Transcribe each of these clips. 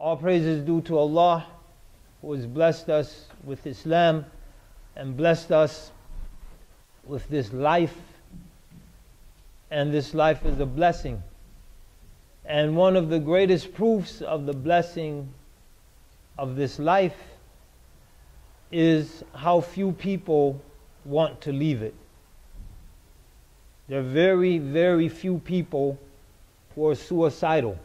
All praise is due to Allah who has blessed us with Islam and blessed us with this life. And this life is a blessing. And one of the greatest proofs of the blessing of this life is how few people want to leave it. There are very, very few people who are suicidal,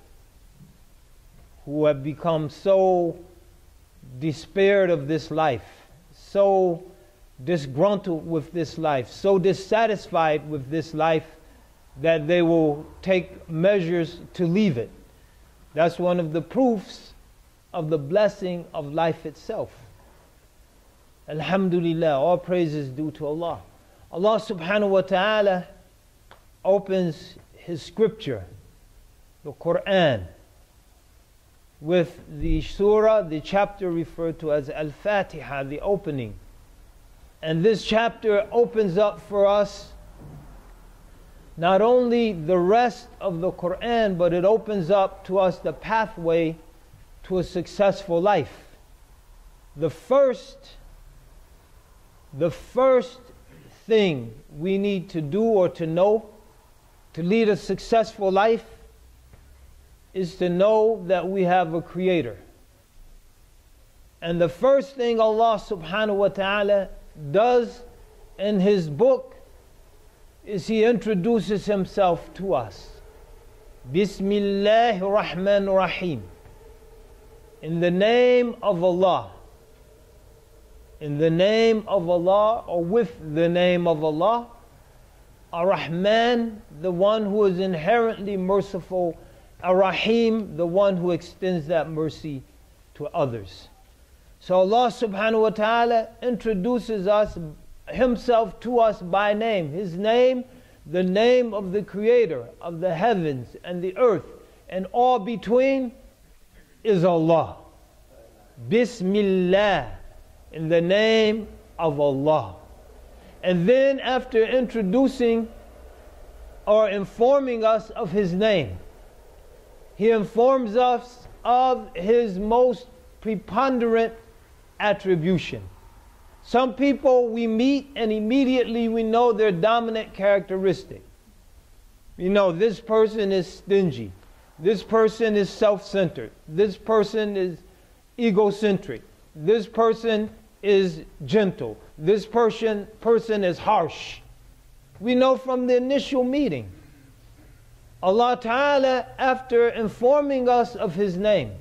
who have become so despaired of this life, so disgruntled with this life, so dissatisfied with this life that they will take measures to leave it. That's one of the proofs of the blessing of life itself. Alhamdulillah, all praise is due to Allah. Allah subhanahu wa ta'ala opens His scripture, the Quran, with the surah, the chapter referred to as Al Fatiha, the opening. And this chapter opens up for us not only the rest of the Quran, but it opens up to us the pathway to a successful life. The first, the first thing we need to do or to know to lead a successful life is to know that we have a creator. And the first thing Allah subhanahu wa ta'ala does in His book is He introduces Himself to us. Bismillah Rahman Rahim. In the name of Allah. In the name of Allah or with the name of Allah. Ar-Rahman, the one who is inherently merciful Ar-Rahim, the one who extends that mercy to others. So Allah subhanahu wa ta'ala introduces us himself to us by name. His name, the name of the creator of the heavens and the earth and all between is Allah. Bismillah, in the name of Allah. And then after introducing or informing us of His name, he informs us of his most preponderant attribution. Some people we meet and immediately we know their dominant characteristic. You know, this person is stingy. This person is self centered. This person is egocentric. This person is gentle. This person, person is harsh. We know from the initial meeting. Allah Ta'ala, after informing us of His name,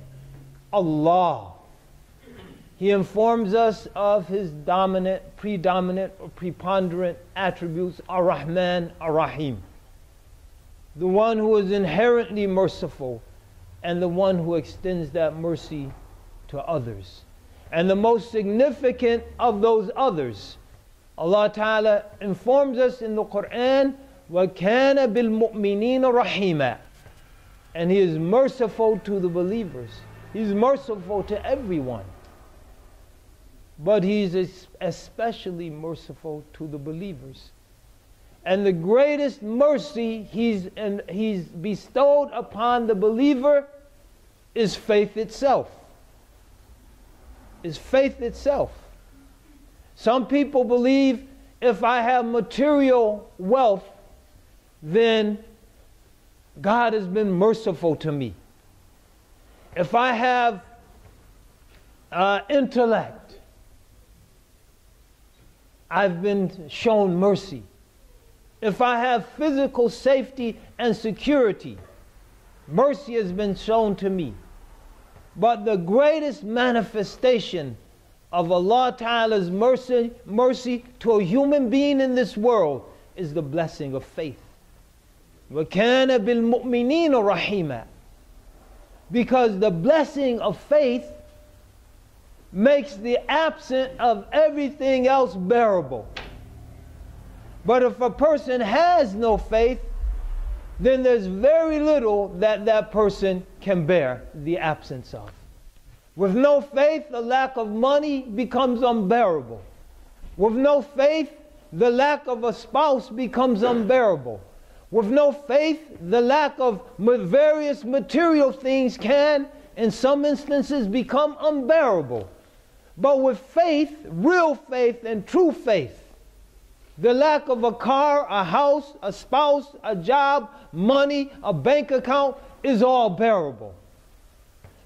Allah, He informs us of His dominant, predominant, or preponderant attributes, Ar-Rahman, Ar-Rahim. The one who is inherently merciful and the one who extends that mercy to others. And the most significant of those others, Allah Ta'ala informs us in the Quran وَكَانَ بِالْمُؤْمِنِينَ رَحِيمًا And He is merciful to the believers. He's merciful to everyone. But He's especially merciful to the believers. And the greatest mercy he's, and he's bestowed upon the believer is faith itself. Is faith itself. Some people believe if I have material wealth, then God has been merciful to me. If I have uh, intellect, I've been shown mercy. If I have physical safety and security, mercy has been shown to me. But the greatest manifestation of Allah Ta'ala's mercy, mercy to a human being in this world is the blessing of faith. وَكَانَ بِالْمُؤْمِنِينَ رَحِيمًا Because the blessing of faith makes the absence of everything else bearable. But if a person has no faith, then there's very little that that person can bear the absence of. With no faith, the lack of money becomes unbearable. With no faith, the lack of a spouse becomes unbearable. With no faith, the lack of various material things can in some instances become unbearable. But with faith, real faith and true faith, the lack of a car, a house, a spouse, a job, money, a bank account is all bearable.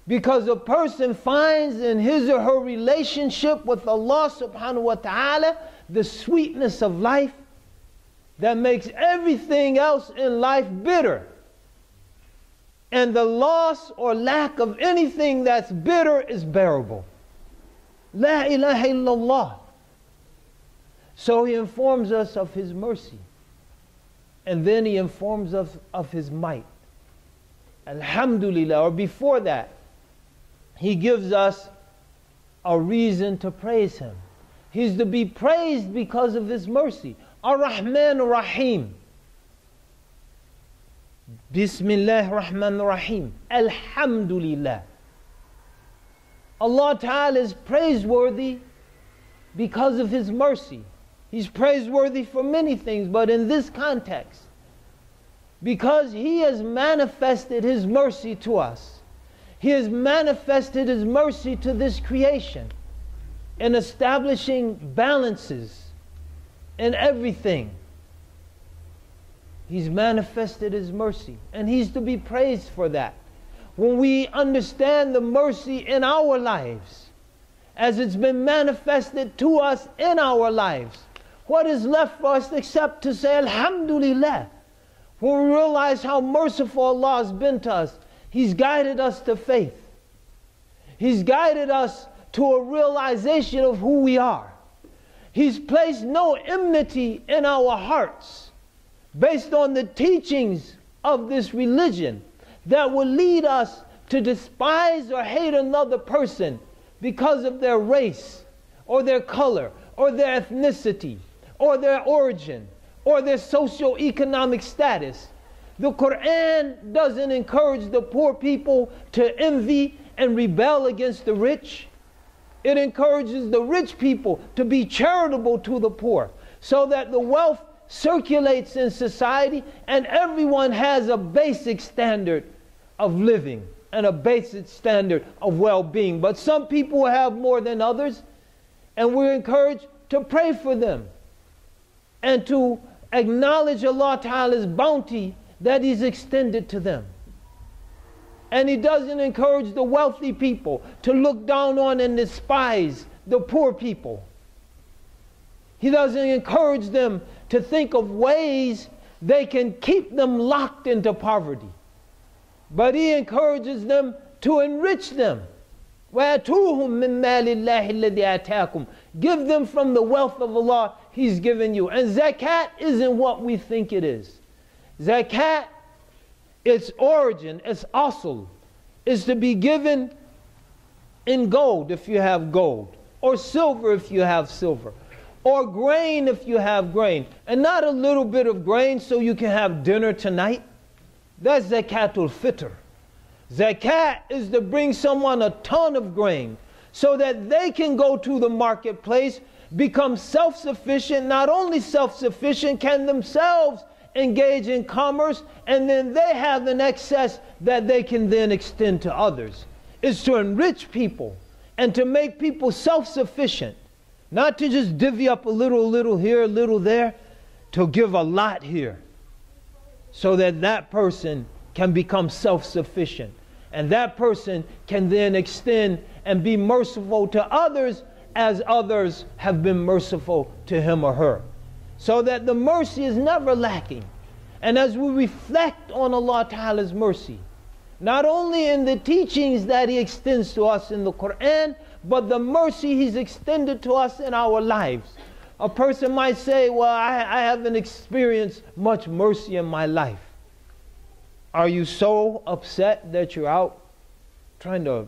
Because a person finds in his or her relationship with Allah subhanahu wa ta'ala the sweetness of life that makes everything else in life bitter. And the loss or lack of anything that's bitter is bearable. La ilaha illallah. So he informs us of his mercy. And then he informs us of his might. Alhamdulillah. Or before that, he gives us a reason to praise him. He's to be praised because of his mercy. Ar-Rahman Ar-Rahim. Bismillah Rahman Rahim. Alhamdulillah. Allah Ta'ala is praiseworthy because of His mercy. He's praiseworthy for many things, but in this context, because He has manifested His mercy to us, He has manifested His mercy to this creation in establishing balances in everything. He's manifested His mercy, and He's to be praised for that. When we understand the mercy in our lives, as it's been manifested to us in our lives, what is left for us except to say, Alhamdulillah? When we realize how merciful Allah has been to us, He's guided us to faith. He's guided us to a realization of who we are. He's placed no enmity in our hearts based on the teachings of this religion that will lead us to despise or hate another person because of their race or their color or their ethnicity or their origin or their socio-economic status. The Quran doesn't encourage the poor people to envy and rebel against the rich. It encourages the rich people to be charitable to the poor so that the wealth circulates in society, and everyone has a basic standard of living and a basic standard of well being. But some people have more than others, and we're encouraged to pray for them and to acknowledge Allah Ta'ala's bounty that He's extended to them. And He doesn't encourage the wealthy people to look down on and despise the poor people. He doesn't encourage them to think of ways they can keep them locked into poverty. But he encourages them to enrich them. Give them from the wealth of Allah He's given you. And zakat isn't what we think it is. Zakat, its origin, its asl, is to be given in gold if you have gold, or silver if you have silver, or grain if you have grain, and not a little bit of grain so you can have dinner tonight. That's zakatul fitr. Zakat is to bring someone a ton of grain so that they can go to the marketplace, become self sufficient, not only self sufficient, can themselves engage in commerce, and then they have an excess that they can then extend to others. It's to enrich people and to make people self sufficient. Not to just divvy up a little, little here, a little there, to give a lot here so that that person can become self sufficient. And that person can then extend and be merciful to others as others have been merciful to him or her. So that the mercy is never lacking. And as we reflect on Allah Ta'ala's mercy, not only in the teachings that He extends to us in the Quran, but the mercy He's extended to us in our lives. A person might say, Well, I, I haven't experienced much mercy in my life. Are you so upset that you're out trying to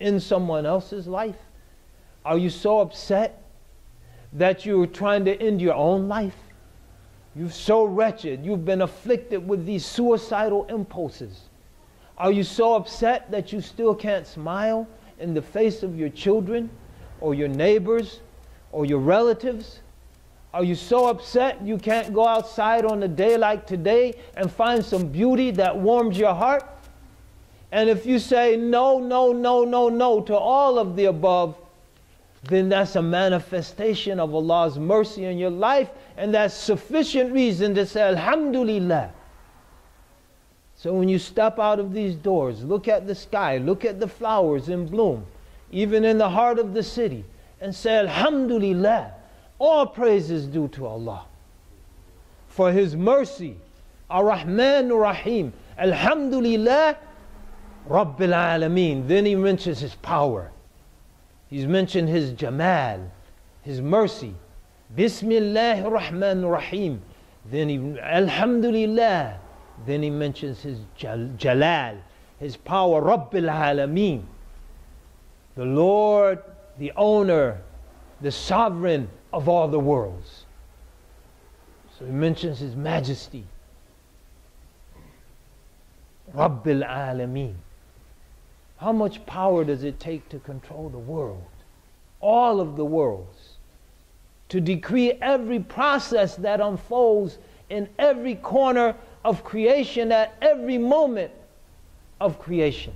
end someone else's life? Are you so upset that you're trying to end your own life? You're so wretched. You've been afflicted with these suicidal impulses. Are you so upset that you still can't smile in the face of your children or your neighbors or your relatives? Are you so upset you can't go outside on a day like today and find some beauty that warms your heart? And if you say no, no, no, no, no to all of the above, then that's a manifestation of Allah's mercy in your life, and that's sufficient reason to say Alhamdulillah. So when you step out of these doors, look at the sky, look at the flowers in bloom, even in the heart of the city, and say Alhamdulillah. All praise is due to Allah for His mercy. Ar-Rahman Ar-Rahim. Alhamdulillah Rabbil Alameen. Then he mentions His power. He's mentioned His Jamal, His mercy. Bismillah Rahman Rahim. Then he, Alhamdulillah. Then he mentions His Jalal, His power, Rabbil Alameen. The Lord, the owner, the sovereign of all the worlds. So he mentions His majesty. Rabbil Alameen. How much power does it take to control the world? All of the worlds. To decree every process that unfolds in every corner of creation at every moment of creation.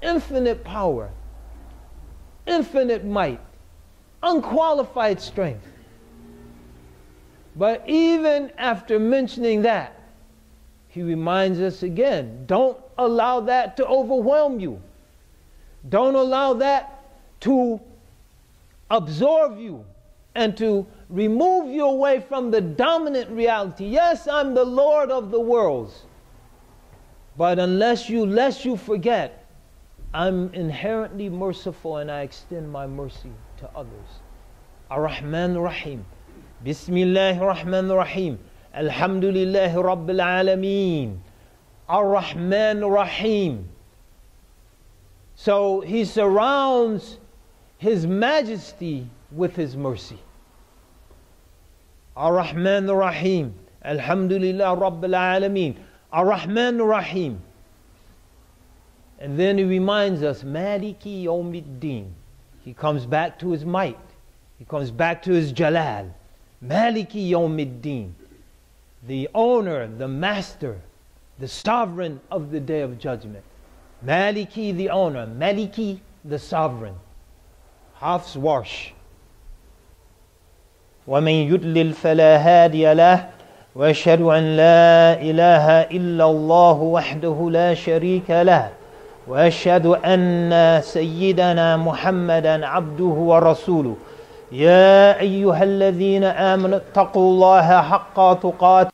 Infinite power, infinite might, unqualified strength. But even after mentioning that, he reminds us again don't allow that to overwhelm you. Don't allow that to absorb you and to remove you away from the dominant reality. Yes, I'm the Lord of the worlds. But unless you lest you forget, I'm inherently merciful and I extend my mercy to others. Ar-Rahman Rahim. Bismillah Rahman Rahim. Alhamdulillah Rabbil Alameen. Ar-Rahman Rahim. So he surrounds his majesty with his mercy. Ar-Rahman Rahim. Alhamdulillah Rabbil Alameen. Ar-Rahman Rahim. And then he reminds us, Maliki Yawmiddin. He comes back to his might. He comes back to his Jalal. Maliki Yawmiddin. The owner, the master, the sovereign of the day of judgment. Maliki, the owner. Maliki, the sovereign. Hafs Warsh. ومن يدلل فلا هادي له واشهد ان لا اله الا الله وحده لا شريك له واشهد ان سيدنا محمدا عبده ورسوله يا ايها الذين امنوا اتقوا الله حق تقاته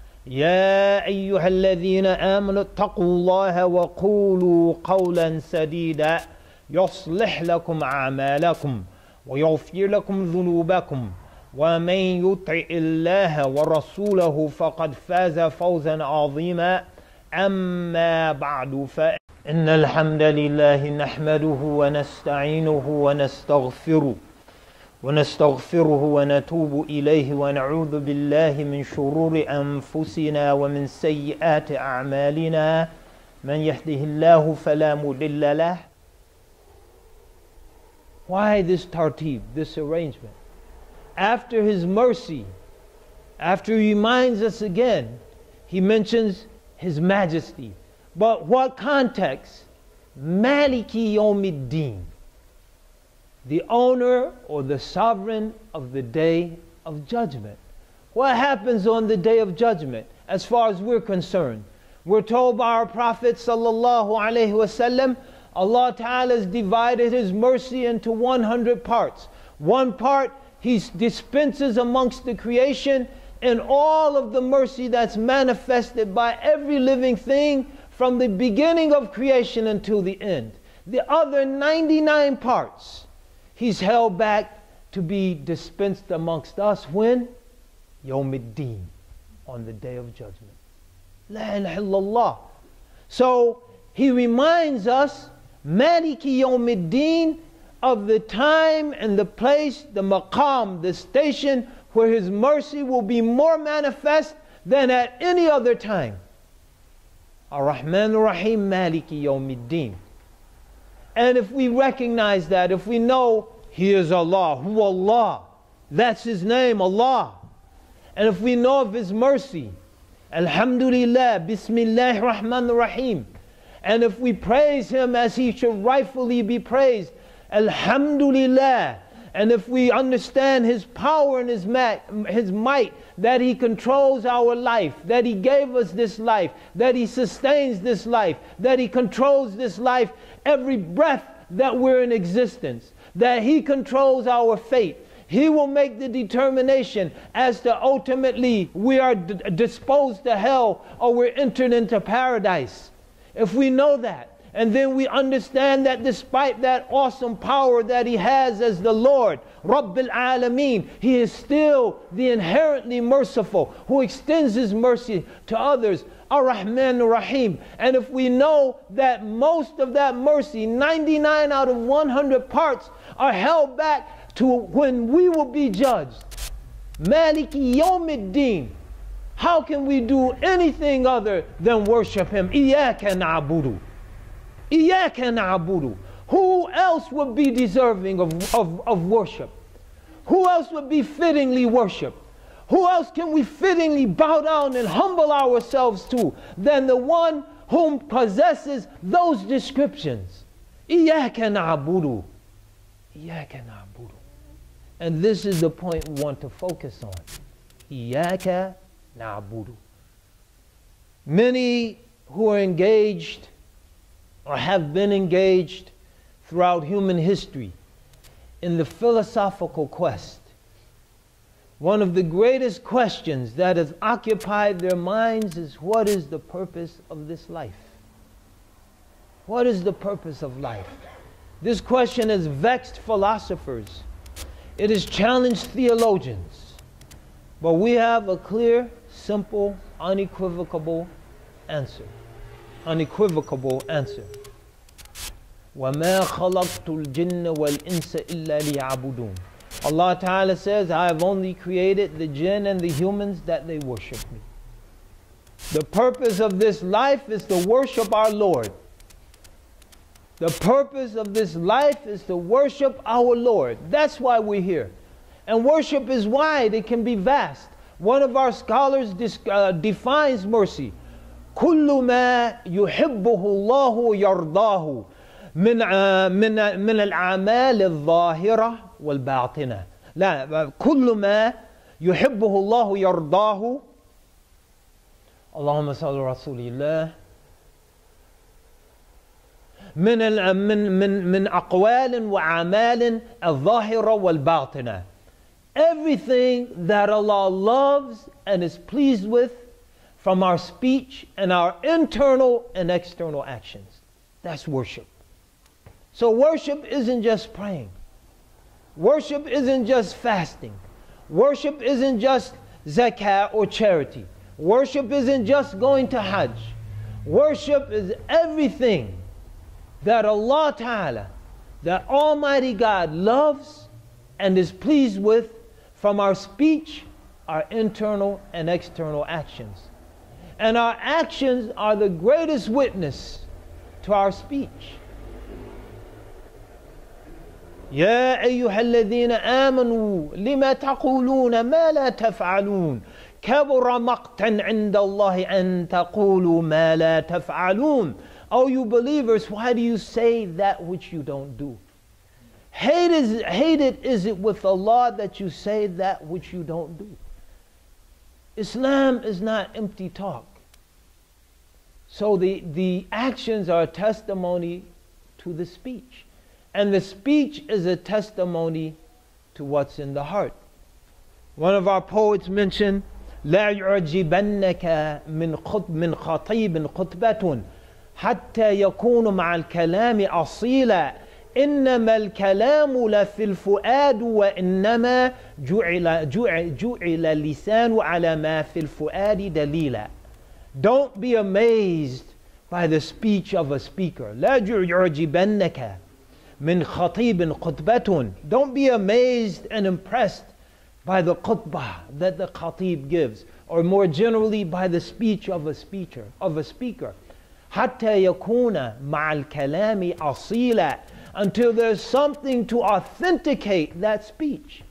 يا أيها الذين آمنوا اتقوا الله وقولوا قولا سديدا يصلح لكم أعمالكم ويغفر لكم ذنوبكم ومن يطع الله ورسوله فقد فاز فوزا عظيما أما بعد فان الحمد لله نحمده ونستعينه ونستغفره ونستغفره ونتوب إليه ونعوذ بالله من شرور أنفسنا ومن سيئات أعمالنا من يهده الله فلا مضل له Why this tartib, this arrangement? After his mercy, after he reminds us again, he mentions his majesty. But what context? Maliki Yawmiddin the owner or the sovereign of the day of judgment. What happens on the day of judgment as far as we're concerned? We're told by our Prophet sallallahu alaihi wasallam, Allah Ta'ala has divided His mercy into 100 parts. One part He dispenses amongst the creation and all of the mercy that's manifested by every living thing from the beginning of creation until the end. The other 99 parts He's held back to be dispensed amongst us when? Yawmiddin, on the day of judgment. La ilaha illallah. So he reminds us, Maliki Yawmiddin, of the time and the place, the maqam, the station where his mercy will be more manifest than at any other time. Ar-Rahman Ar-Rahim Maliki Yawmiddin. And if we recognize that, if we know He is Allah, who Allah, that's His name, Allah. And if we know of His mercy, Alhamdulillah, Bismillah Rahman Rahim. And if we praise Him as He should rightfully be praised, Alhamdulillah. And if we understand His power and His, mat, his might, that He controls our life, that He gave us this life, that He sustains this life, that He controls this life, every breath that we're in existence, that He controls our fate. He will make the determination as to ultimately we are disposed to hell or we're entered into paradise. If we know that, and then we understand that despite that awesome power that he has as the Lord, Rabbil Alameen, he is still the inherently merciful who extends his mercy to others. Ar-Rahman Ar-Rahim. And if we know that most of that mercy, 99 out of 100 parts, are held back to when we will be judged. Maliki Yawmiddin. How can we do anything other than worship him? Iyaka na'budu. Iyaka na'budu. Who else would be deserving of, of, of worship? Who else would be fittingly worshiped? Who else can we fittingly bow down and humble ourselves to than the one whom possesses those descriptions? Iyaka na'budu. Iyaka na'budu. And this is the point we want to focus on. Iyaka na'budu. Many who are engaged or have been engaged throughout human history in the philosophical quest. One of the greatest questions that has occupied their minds is what is the purpose of this life? What is the purpose of life? This question has vexed philosophers. It has challenged theologians. But we have a clear, simple, unequivocal answer unequivocal answer. وَمَا خَلَقْتُ الْجِنَّ وَالْإِنسَ إِلَّا لِيَعْبُدُونَ Allah Ta'ala says, I have only created the jinn and the humans that they worship me. The purpose of this life is to worship our Lord. The purpose of this life is to worship our Lord. That's why we're here. And worship is wide, it can be vast. One of our scholars uh, defines mercy. كل ما يحبه الله ويرضاه من من من الاعمال الظاهره والباطنه لا كل ما يحبه الله ويرضاه اللهم صل على رسول الله من من من من اقوال واعمال الظاهره والباطنه everything that Allah loves and is pleased with from our speech and our internal and external actions. That's worship. So, worship isn't just praying, worship isn't just fasting, worship isn't just zakat or charity, worship isn't just going to Hajj. Worship is everything that Allah Ta'ala, that Almighty God loves and is pleased with from our speech, our internal and external actions and our actions are the greatest witness to our speech. يا أيها الذين آمنوا لما تقولون ما لا تفعلون كبر مقتا عند الله أن تقولوا ما لا تفعلون Oh you believers why do you say that which you don't do Hate is, hated is it with Allah that you say that which you don't do Islam is not empty talk so the, the actions are a testimony to the speech. And the speech is a testimony to what's in the heart. One of our poets mentioned, لا يعجبنك من خط من خطيب خطبة حتى يكون مع الكلام أصيلا إنما الكلام لفي الفؤاد وإنما جعل, جعل, جعل اللسان على ما في الفؤاد دليلا don't be amazed by the speech of a speaker. لا يعجبنك من خطيب خطبة. Don't be amazed and impressed by the khutbah that the khatib gives, or more generally by the speech of a speaker, of a speaker. حتى يكون مع الكلام أصيلا until there's something to authenticate that speech.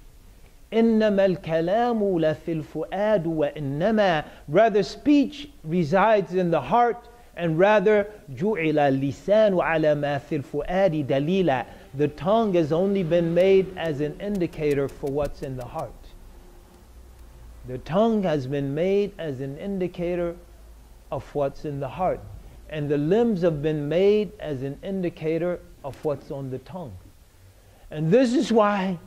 إنما الكلام لفي الفؤاد وإنما rather speech resides in the heart and rather جعل اللسان على ما في الفؤاد دليلا the tongue has only been made as an indicator for what's in the heart the tongue has been made as an indicator of what's in the heart and the limbs have been made as an indicator of what's on the tongue and this is why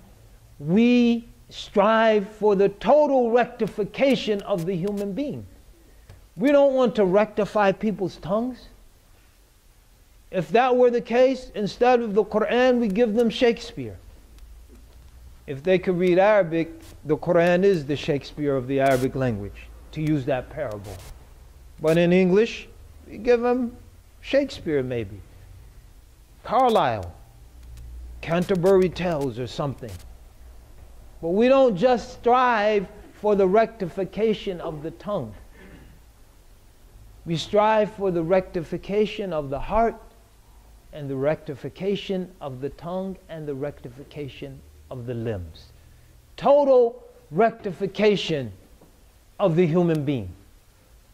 we strive for the total rectification of the human being. We don't want to rectify people's tongues. If that were the case, instead of the Quran, we give them Shakespeare. If they could read Arabic, the Quran is the Shakespeare of the Arabic language, to use that parable. But in English, give them Shakespeare maybe, Carlyle, Canterbury Tales or something. But we don't just strive for the rectification of the tongue. We strive for the rectification of the heart and the rectification of the tongue and the rectification of the limbs. Total rectification of the human being.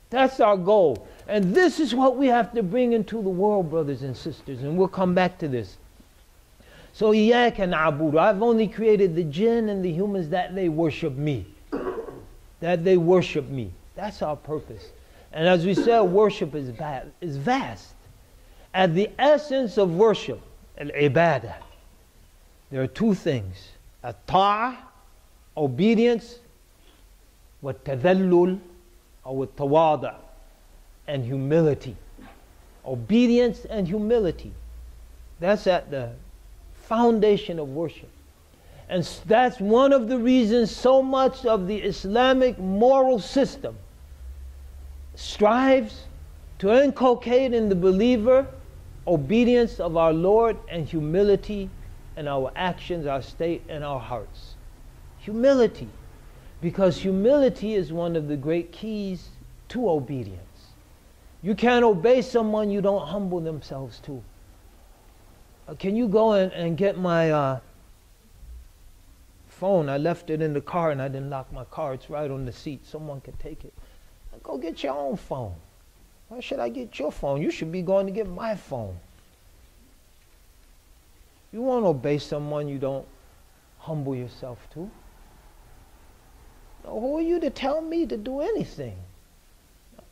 That's our goal. And this is what we have to bring into the world, brothers and sisters. And we'll come back to this. So, Iyak and I've only created the jinn and the humans that they worship me. that they worship me. That's our purpose. And as we said, worship is, va- is vast. At the essence of worship, al ibadah, there are two things a ta'ah, obedience, wa tadallul, or tawada' and humility. Obedience and humility. That's at the foundation of worship. And that's one of the reasons so much of the Islamic moral system strives to inculcate in the believer obedience of our Lord and humility in our actions, our state, and our hearts. Humility. Because humility is one of the great keys to obedience. You can't obey someone you don't humble themselves to. Uh, can you go and, and get my uh, phone? I left it in the car and I didn't lock my car. It's right on the seat. Someone can take it. Go get your own phone. Why should I get your phone? You should be going to get my phone. You won't obey someone you don't humble yourself to. No, who are you to tell me to do anything?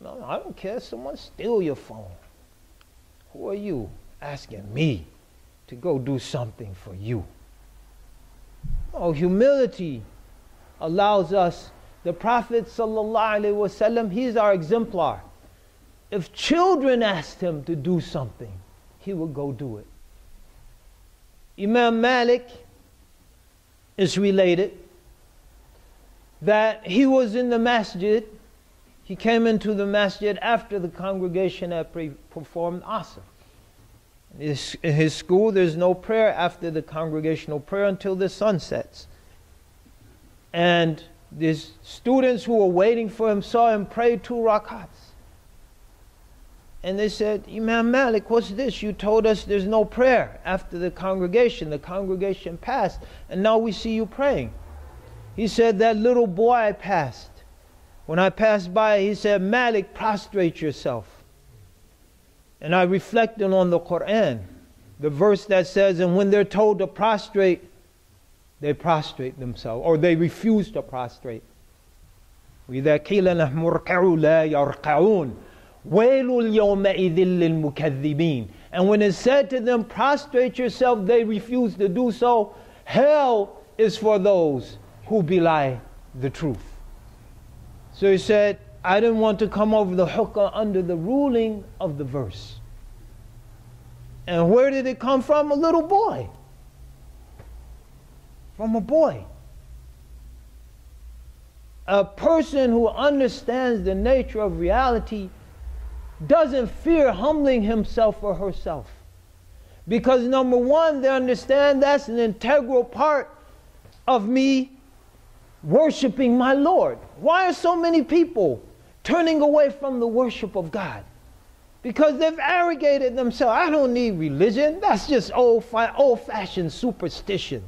No, no, I don't care. Someone steal your phone. Who are you asking me to go do something for you? Oh, humility allows us. The Prophet sallallahu he's our exemplar. If children asked him to do something, he would go do it. Imam Malik is related that he was in the masjid. He came into the masjid after the congregation had pre- performed asr. In his school, there's no prayer after the congregational prayer until the sun sets. And these students who were waiting for him saw him pray two rakats. And they said, Imam Malik, what's this? You told us there's no prayer after the congregation. The congregation passed, and now we see you praying. He said, That little boy passed. When I passed by, he said, Malik, prostrate yourself. And I reflected on the Quran, the verse that says, And when they're told to prostrate, they prostrate themselves, or they refuse to prostrate. وإذا قيل لهم اركعوا لا يركعون وَيْلٌ يَوْمَئِذٍ لِلْمُكَذِّبِينَ And when it said to them, prostrate yourself, they refused to do so. Hell is for those who belie the truth. So he said, I didn't want to come over the hukah under the ruling of the verse. And where did it come from? A little boy. From a boy. A person who understands the nature of reality doesn't fear humbling himself or herself. Because number one, they understand that's an integral part of me worshiping my Lord. Why are so many people turning away from the worship of God? Because they've arrogated themselves. I don't need religion. That's just old, old fashioned superstition.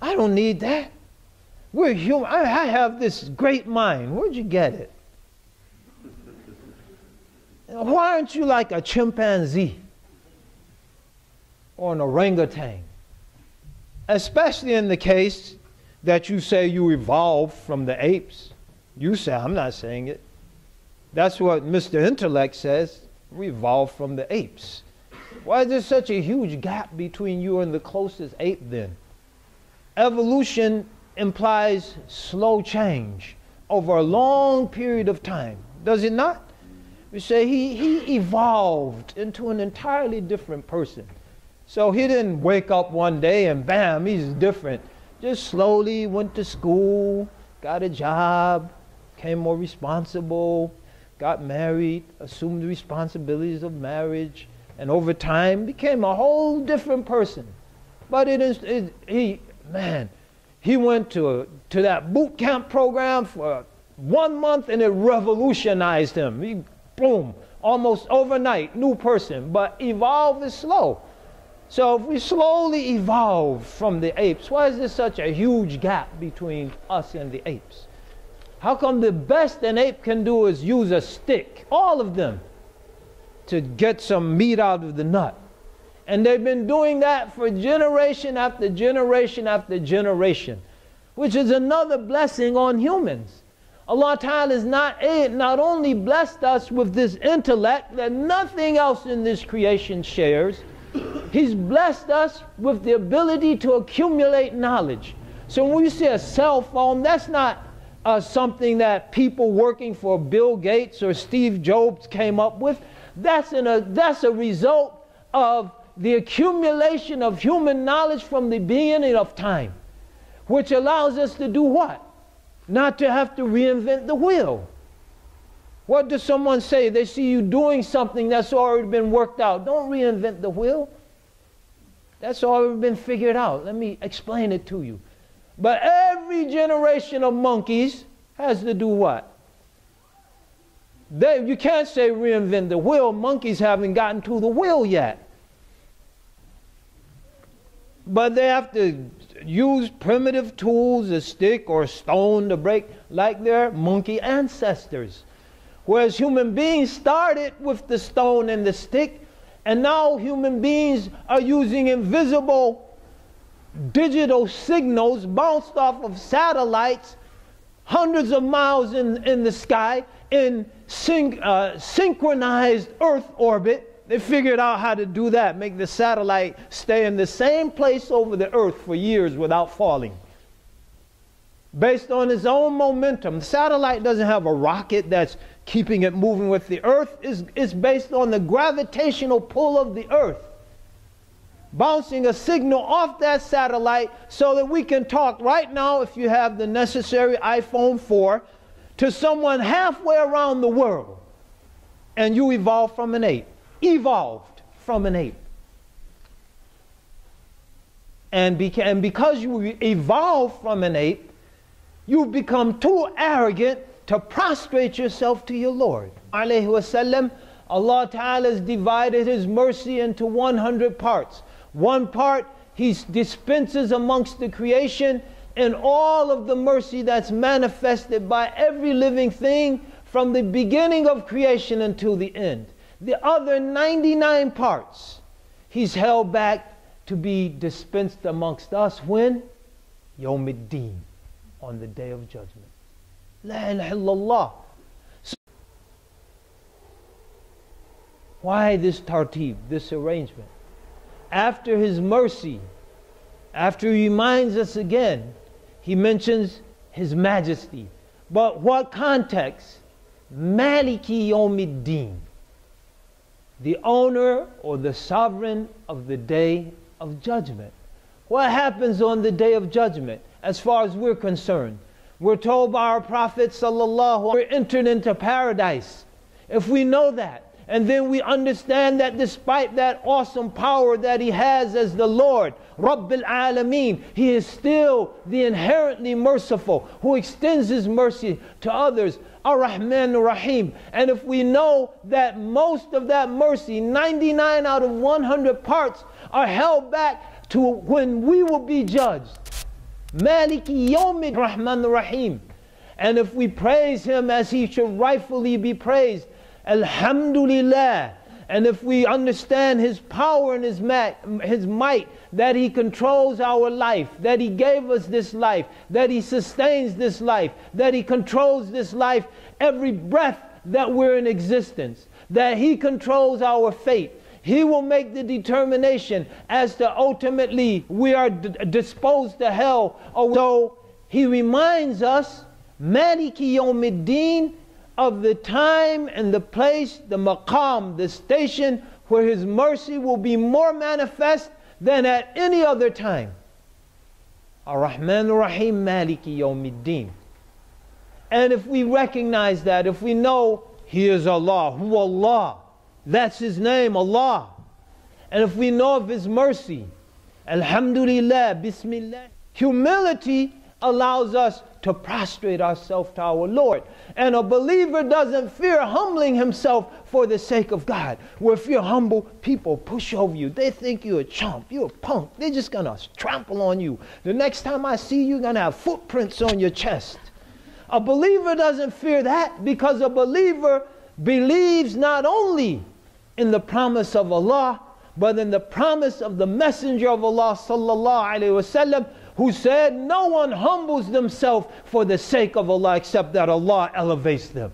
I don't need that. We're human. I, I have this great mind. Where'd you get it? Why aren't you like a chimpanzee or an orangutan? Especially in the case that you say you evolved from the apes. You say, I'm not saying it. That's what Mr. Intellect says. We evolved from the apes. Why is there such a huge gap between you and the closest ape then? Evolution implies slow change over a long period of time, does it not? We say he, he evolved into an entirely different person. So he didn't wake up one day and bam, he's different. Just slowly went to school, got a job, became more responsible, got married, assumed the responsibilities of marriage, and over time became a whole different person. But it is, it, he, man, he went to, to that boot camp program for one month and it revolutionized him. He, boom, almost overnight, new person. But evolve is slow. So if we slowly evolve from the apes, why is there such a huge gap between us and the apes? How come the best an ape can do is use a stick, all of them, to get some meat out of the nut? And they've been doing that for generation after generation after generation, which is another blessing on humans. Allah Ta'ala has not, eh, not only blessed us with this intellect that nothing else in this creation shares, He's blessed us with the ability to accumulate knowledge. So when we see a cell phone, that's not uh, something that people working for Bill Gates or Steve Jobs came up with. That's, a, that's a result of the accumulation of human knowledge from the beginning of time, which allows us to do what? Not to have to reinvent the wheel. What does someone say? They see you doing something that's already been worked out. Don't reinvent the wheel. That's already been figured out. Let me explain it to you. But every generation of monkeys has to do what? They, you can't say reinvent the wheel. Monkeys haven't gotten to the wheel yet. But they have to use primitive tools, a stick or a stone to break, like their monkey ancestors. Whereas human beings started with the stone and the stick, and now human beings are using invisible digital signals bounced off of satellites hundreds of miles in, in the sky in syn- uh, synchronized Earth orbit. They figured out how to do that, make the satellite stay in the same place over the Earth for years without falling. Based on its own momentum. The satellite doesn't have a rocket that's keeping it moving with the earth is, is based on the gravitational pull of the earth. Bouncing a signal off that satellite so that we can talk right now, if you have the necessary iPhone 4, to someone halfway around the world. And you evolved from an ape. Evolved from an ape. And, beca- and because you evolved from an ape, you've become too arrogant to prostrate yourself to your Lord. Wasallam, Allah Ta'ala has divided His mercy into 100 parts. One part He dispenses amongst the creation and all of the mercy that's manifested by every living thing from the beginning of creation until the end. The other 99 parts He's held back to be dispensed amongst us when? Yawmiddin, on the day of judgment. La ilaha illallah. So why this tartib, this arrangement? After his mercy, after he reminds us again, he mentions his majesty. But what context? Maliki Yawmiddin, the owner or the sovereign of the day of judgment. What happens on the day of judgment as far as we're concerned? We're told by our Prophet sallallahu we're entered into paradise. if we know that, and then we understand that despite that awesome power that He has as the Lord, Rabbil Alameen, He is still the inherently merciful who extends His mercy to others. Ar-Rahman Ar-Rahim. And if we know that most of that mercy, 99 out of 100 parts, are held back to when we will be judged. Maliki Yawmid Rahman Rahim. And if we praise Him as He should rightfully be praised, Alhamdulillah. And if we understand His power and His, His might, that He controls our life, that He gave us this life, that He sustains this life, that He controls this life, every breath that we're in existence, that He controls our fate. He will make the determination as to ultimately we are disposed to hell. So He reminds us, Maliki Yawmiddin, of the time and the place, the maqam, the station where His mercy will be more manifest than at any other time. Ar-Rahman Ar-Rahim Maliki. And if we recognize that, if we know He is Allah, who Allah, that's His name, Allah. And if we know of His mercy, Alhamdulillah, Bismillah. Humility allows us to prostrate ourselves to our Lord. And a believer doesn't fear humbling himself for the sake of God. Where if you're humble, people push over you. They think you're a chump, you're a punk. They're just gonna trample on you. The next time I see you, you're gonna have footprints on your chest. A believer doesn't fear that because a believer believes not only in the promise of Allah, but in the promise of the Messenger of Allah sallallahu alaihi wasallam who said, No one humbles themselves for the sake of Allah except that Allah elevates them.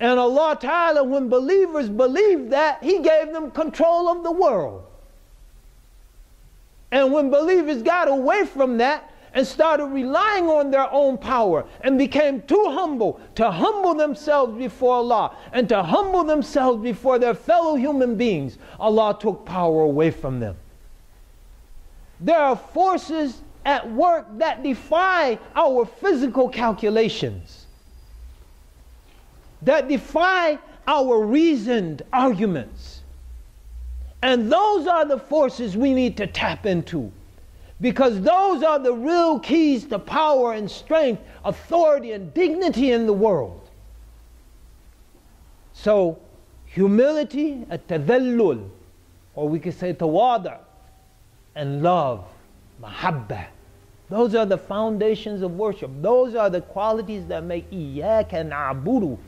And Allah Ta'ala, when believers believed that, He gave them control of the world. And when believers got away from that and started relying on their own power and became too humble to humble themselves before Allah and to humble themselves before their fellow human beings, Allah took power away from them. There are forces at work that defy our physical calculations, that defy our reasoned arguments. And those are the forces we need to tap into. Because those are the real keys to power and strength, authority and dignity in the world. So, humility, at-tadallul, or we could say tawada, and love, mahabbah. Those are the foundations of worship. Those are the qualities that make iyyaka na'budu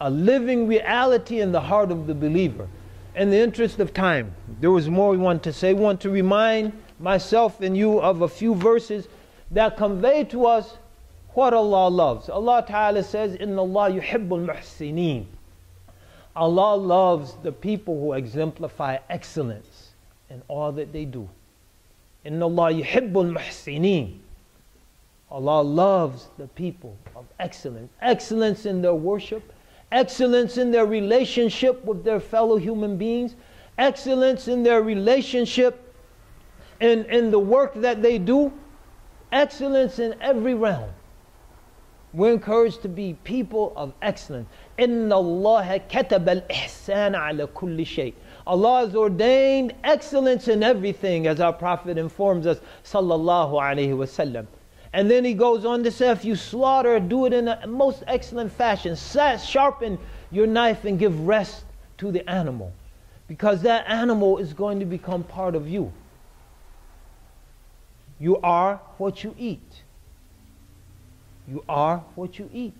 a living reality in the heart of the believer. In the interest of time, there was more we want to say. We want to remind myself and you of a few verses that convey to us what Allah loves. Allah Ta'ala says, Inna Allah yuhibbul muhsineen. Allah loves the people who exemplify excellence in all that they do. Inna Allah yuhibbul muhsineen. Allah loves the people of excellence. Excellence in their worship, excellence in their relationship with their fellow human beings, excellence in their relationship in, in the work that they do, excellence in every realm. We're encouraged to be people of excellence. إن الله كتب الإحسان على كل شيء. Allah has ordained excellence in everything, as our Prophet informs us, sallallahu alaihi wasallam. And then he goes on to say, if you slaughter, do it in a most excellent fashion. Sharpen your knife and give rest to the animal. Because that animal is going to become part of you. You are what you eat. You are what you eat.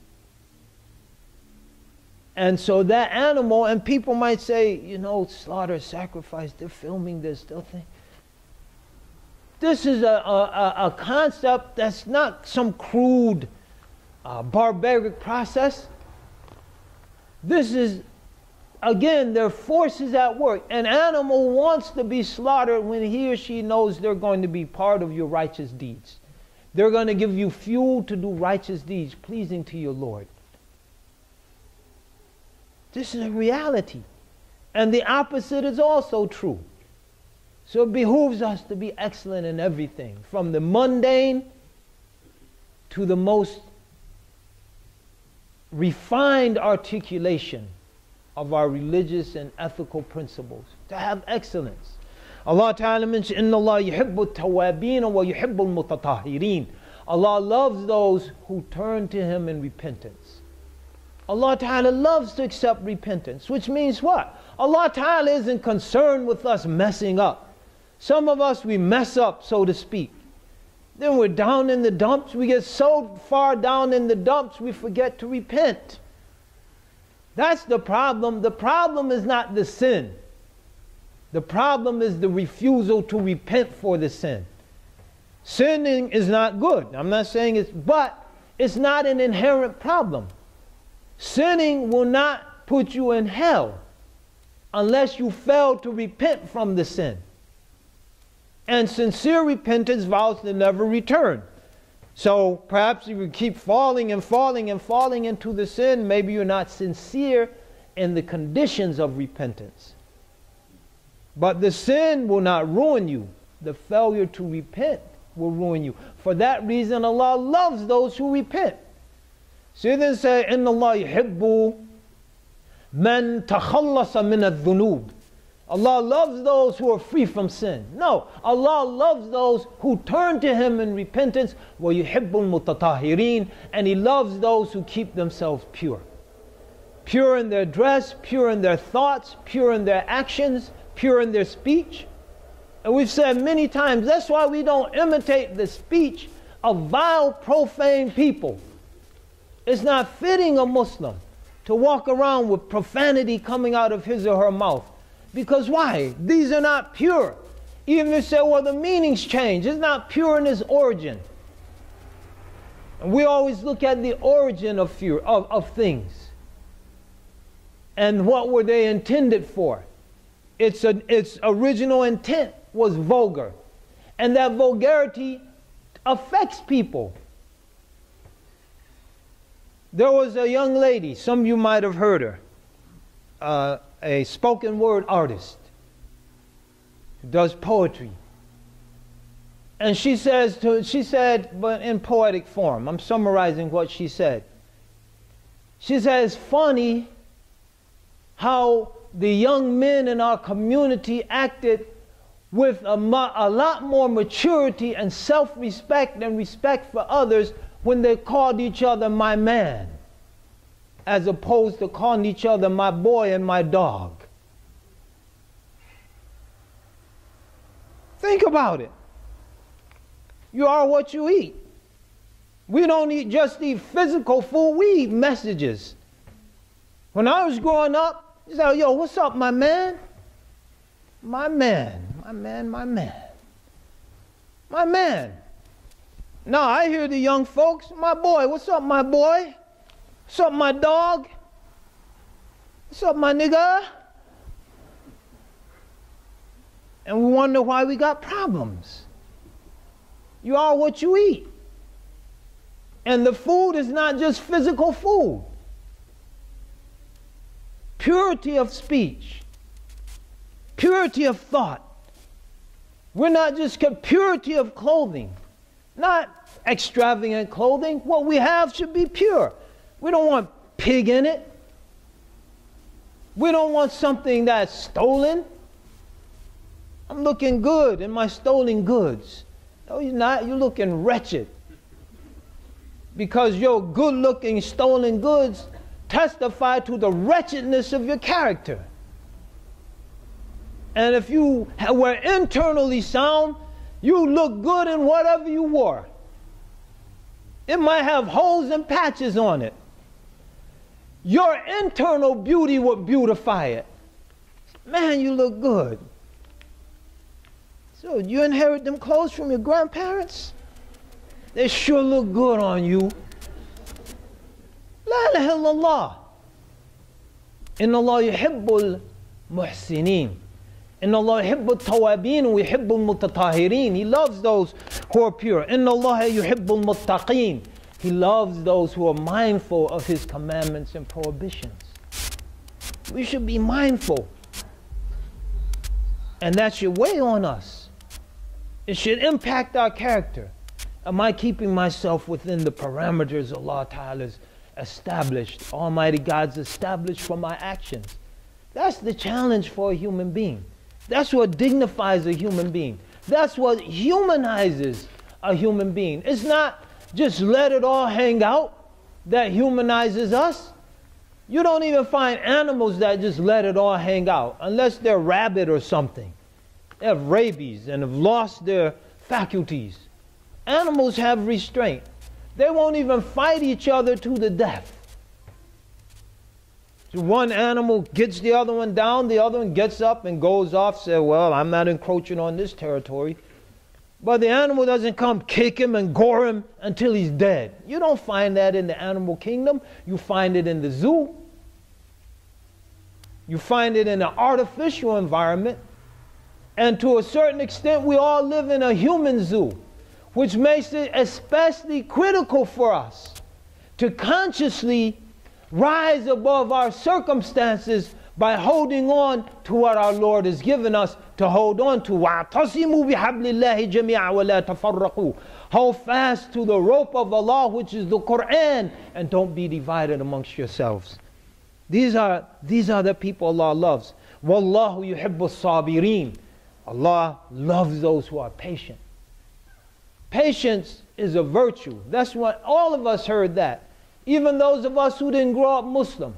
And so that animal, and people might say, you know, slaughter, sacrifice, they're filming this, don't they? This is a, a, a concept that's not some crude, uh, barbaric process. This is, again, there are forces at work. An animal wants to be slaughtered when he or she knows they're going to be part of your righteous deeds. They're going to give you fuel to do righteous deeds pleasing to your Lord. This is a reality. And the opposite is also true. So it behooves us to be excellent in everything, from the mundane to the most refined articulation of our religious and ethical principles, to have excellence. Allah Ta'ala mentioned, إِنَّ اللَّهَ يُحِبُّ التَّوَّابِينَ وَيُحِبُّ الْمُتَطَهِّرِينَ Allah loves those who turn to Him in repentance. Allah Ta'ala loves to accept repentance, which means what? Allah Ta'ala isn't concerned with us messing up. Some of us, we mess up, so to speak. Then we're down in the dumps. We get so far down in the dumps, we forget to repent. That's the problem. The problem is not the sin. The problem is the refusal to repent for the sin. Sinning is not good. I'm not saying it's, but it's not an inherent problem. Sinning will not put you in hell unless you fail to repent from the sin. And sincere repentance vows to never return. So perhaps if you keep falling and falling and falling into the sin, maybe you're not sincere in the conditions of repentance. But the sin will not ruin you. The failure to repent will ruin you. For that reason, Allah loves those who repent. So he then say, إِنَّ اللَّهَ يُحِبُّ مَنْ تَخَلَّصَ مِنَ الذُّنُوبِ Allah loves those who are free from sin. No, Allah loves those who turn to Him in repentance. وَيُحِبُّ الْمُتَطَهِرِينَ And He loves those who keep themselves pure. Pure in their dress, pure in their thoughts, pure in their actions, pure in their speech. And we've said many times that's why we don't imitate the speech of vile, profane people. It's not fitting a Muslim to walk around with profanity coming out of his or her mouth. Because why? These are not pure. Even if you say, well, the meanings change, it's not pure in its origin. And we always look at the origin of, fear, of, of things. And what were they intended for? Its, a, its original intent was vulgar. And that vulgarity affects people. There was a young lady, some of you might have heard her, uh, a spoken word artist who does poetry. And she says to, she said, but in poetic form, I'm summarizing what she said. She says, funny how the young men in our community acted with a, a lot more maturity and self respect and respect for others when they called each other my man, as opposed to calling each other my boy and my dog. Think about it. You are what you eat. We don't eat just eat physical food, we eat messages. When I was growing up, you say, yo, what's up, my man? My man, my man, my man. My man. Now I hear the young folks, my boy, what's up, my boy? What's up, my dog? What's up, my nigga? And we wonder why we got problems. You are what you eat. And the food is not just physical food. Purity of speech, purity of thought. We're not just purity of clothing, not extravagant clothing. What we have should be pure. We don't want pig in it. We don't want something that's stolen. I'm looking good in my stolen goods. No, you're not. You're looking wretched. Because your good looking stolen goods testify to the wretchedness of your character. And if you were internally sound, you look good in whatever you wore. It might have holes and patches on it. Your internal beauty would beautify it. Man, you look good. So you inherit them clothes from your grandparents? They sure look good on you. La ilaha illallah. Inna Allah yuhibbul muhsinin. Inna Allah yuhibbul tawabin wa yuhibbul mutatahirin. He loves those who are pure. Inna Allah yuhibbul muttaqin. He loves those who are mindful of his commandments and prohibitions. We should be mindful. And that should weigh on us. It should impact our character. Am I keeping myself within the parameters Allah Ta'ala's established. Almighty God's established for my actions. That's the challenge for a human being. That's what dignifies a human being. That's what humanizes a human being. It's not just let it all hang out that humanizes us. You don't even find animals that just let it all hang out, unless they're rabid or something. They have rabies and have lost their faculties. Animals have restraint. They won't even fight each other to the death. So one animal gets the other one down, the other one gets up and goes off, say, Well, I'm not encroaching on this territory. But the animal doesn't come kick him and gore him until he's dead. You don't find that in the animal kingdom. You find it in the zoo. You find it in an artificial environment. And to a certain extent, we all live in a human zoo, which makes it especially critical for us to consciously rise above our circumstances by holding on to what our Lord has given us to hold on to. Hold fast to the rope of Allah, which is the Quran, and don't be divided amongst yourselves. These are, these are the people Allah loves. Wallahu yuhibbu sabirin. Allah loves those who are patient. Patience is a virtue. That's what all of us heard that. Even those of us who didn't grow up Muslim.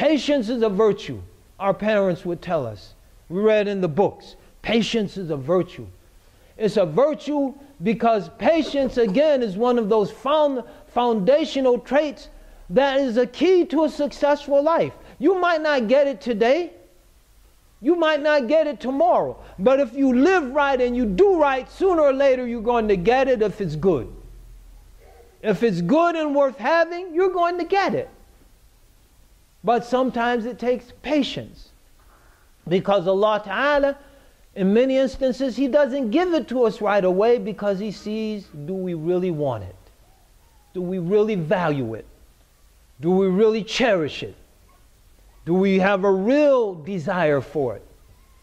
Patience is a virtue, our parents would tell us. We read in the books. Patience is a virtue. It's a virtue because patience, again, is one of those found, foundational traits that is a key to a successful life. You might not get it today, you might not get it tomorrow, but if you live right and you do right, sooner or later you're going to get it if it's good. If it's good and worth having, you're going to get it. But sometimes it takes patience. Because Allah Ta'ala, in many instances, He doesn't give it to us right away because He sees do we really want it? Do we really value it? Do we really cherish it? Do we have a real desire for it?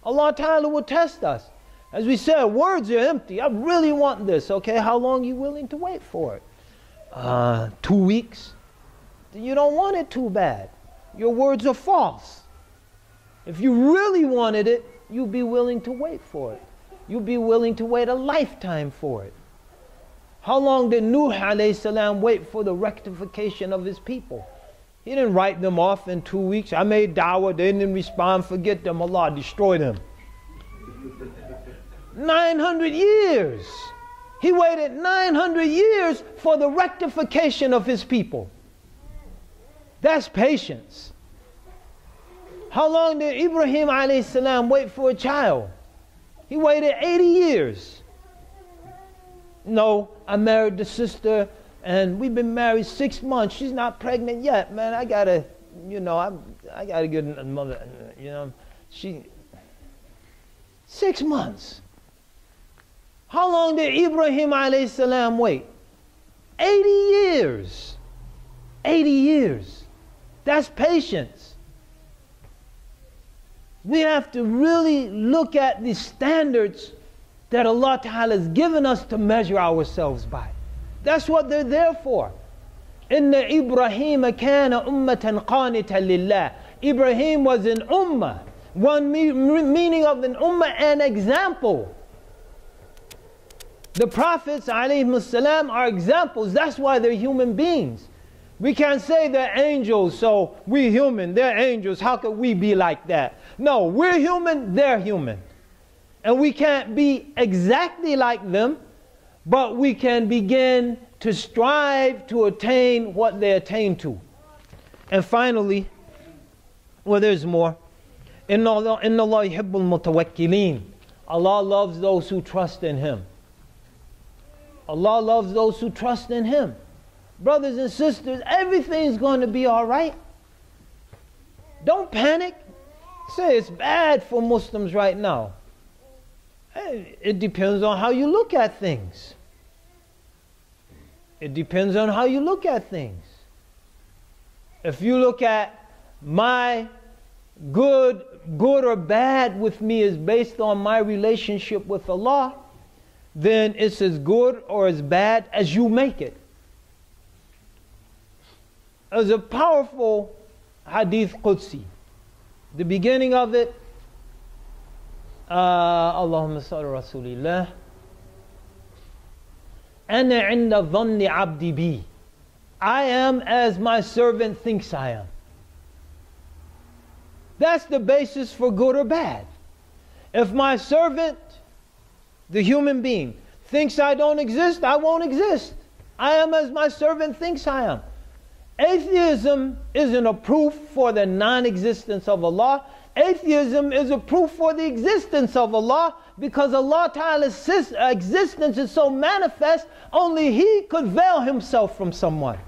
Allah Ta'ala will test us. As we said, words are empty. I really want this. Okay, how long are you willing to wait for it? Uh, two weeks? You don't want it too bad. Your words are false. If you really wanted it, you'd be willing to wait for it. You'd be willing to wait a lifetime for it. How long did Nuh salam wait for the rectification of his people? He didn't write them off in two weeks. I made dawah, they didn't respond, forget them, Allah destroy them. 900 years. He waited 900 years for the rectification of his people. That's patience. How long did Ibrahim salam wait for a child? He waited 80 years. No, I married the sister and we've been married six months. She's not pregnant yet, man. I gotta, you know, I, I gotta get a mother, you know. She, six months. How long did Ibrahim salam wait? 80 years. 80 years. That's patience. We have to really look at the standards that Allah Ta'ala has given us to measure ourselves by. That's what they're there for. إن إبراهيم كان أمة قانتا لله. Ibrahim was an ummah. One me- meaning of an ummah, an example. The prophets السلام, are examples. That's why they're human beings. We can't say they're angels, so we human, they're angels. How could we be like that? No, we're human, they're human. And we can't be exactly like them, but we can begin to strive to attain what they attain to. And finally, well, there's more. In inna Allah yuhibbul mutawakkilin. Allah loves those who trust in Him. Allah loves those who trust in Him brothers and sisters, everything's going to be all right. Don't panic. Say it's bad for Muslims right now. It depends on how you look at things. It depends on how you look at things. If you look at my good, good or bad with me is based on my relationship with Allah, then it's as good or as bad as you make it is a powerful hadith Qudsi. The beginning of it, uh, Allahumma salli Rasulillah. Ana inda dhanni abdi bi. I am as my servant thinks I am. That's the basis for good or bad. If my servant, the human being, thinks I don't exist, I won't exist. I am as my servant thinks I am. Atheism isn't a proof for the non existence of Allah. Atheism is a proof for the existence of Allah because Allah Ta'ala's existence is so manifest, only He could veil Himself from someone.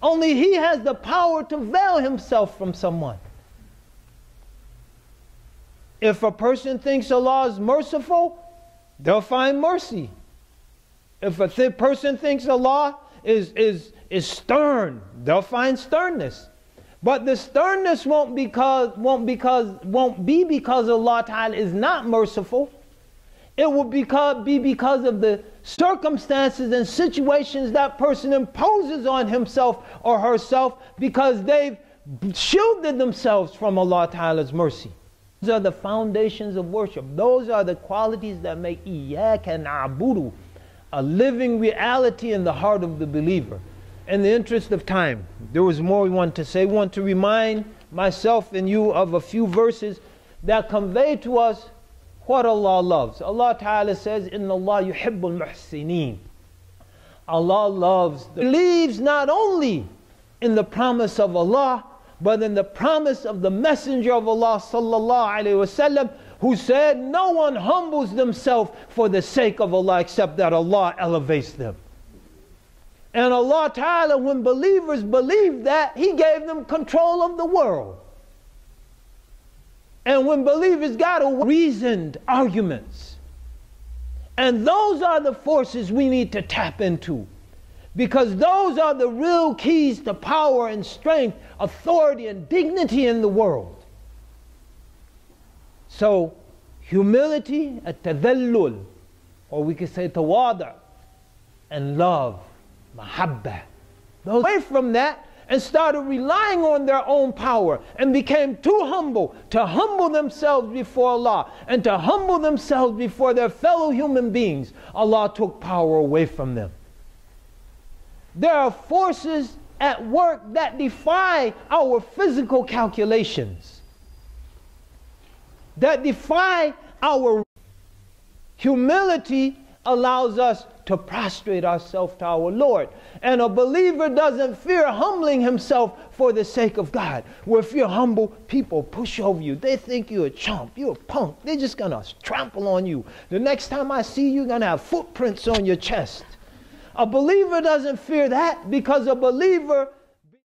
Only He has the power to veil Himself from someone. If a person thinks Allah is merciful, they'll find mercy. If a th- person thinks Allah is, is, is stern, they'll find sternness. But the sternness won't because won't because won't be because Allah Ta'ala is not merciful. It will because, be because of the circumstances and situations that person imposes on himself or herself because they've shielded themselves from Allah Ta'ala's mercy. Those are the foundations of worship. Those are the qualities that make Iyaka na'budu a living reality in the heart of the believer. In the interest of time, there was more we want to say. We want to remind myself and you of a few verses that convey to us what Allah loves. Allah Ta'ala says, Inna Allah yuhibbul muhsineen. Allah loves, the believes not only in the promise of Allah, but in the promise of the Messenger of Allah sallallahu alaihi wasallam, who said, "No one humbles themselves for the sake of Allah except that Allah elevates them." And Allah Ta'ala, when believers believed that, He gave them control of the world. And when believers got a reasoned arguments, and those are the forces we need to tap into. Because those are the real keys to power and strength, authority and dignity in the world. So, humility, at-tadallul, or we could say tawada, and love, mahabba. Away from that and started relying on their own power and became too humble to humble themselves before Allah and to humble themselves before their fellow human beings. Allah took power away from them. There are forces at work that defy our physical calculations, that defy our humility allows us to prostrate ourselves to our Lord. And a believer doesn't fear humbling himself for the sake of God. Where if you're humble, people push over you. They think you're a chump, you're a punk. They're just gonna trample on you. The next time I see you, you're gonna have footprints on your chest. A believer doesn't fear that because a believer